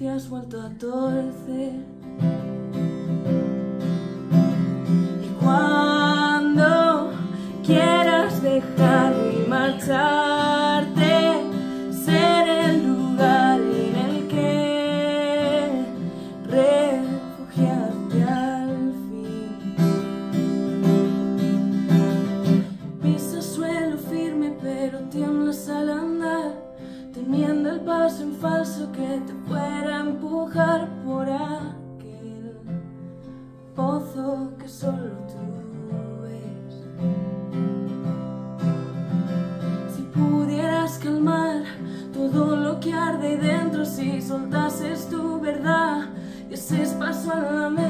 te has vuelto a torcer. Y cuando quieras dejar y marcharte, ser el lugar en el que refugiarte al fin. Pisa suelo firme, pero tiemblas al andar, falso que te fuera a empujar por aquel pozo que solo tú ves. Si pudieras calmar todo lo que arde dentro, si soltases tu verdad y haces paso al lamento, quizá